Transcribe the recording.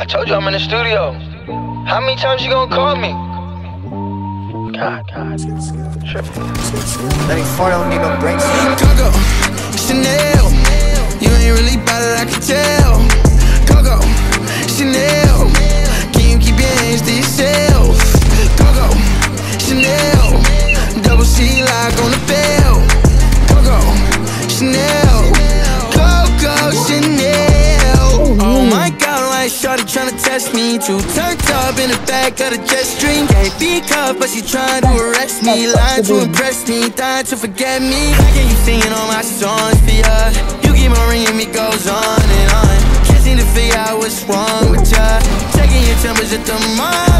I told you I'm in the studio. How many times you gonna call me? God, God. Tripping. 34 don't need no brakes. Coco, Chanel. Me. Too turned up in the back of the jet stream. Can't be cuffed, but she trying to arrest me. Lying to impress me, dying to forget me. How can you singing all my songs for ya? You keep on ringing me, goes on and on. Can't seem to figure out what's wrong with ya. Taking your temperature thermometer. Seems like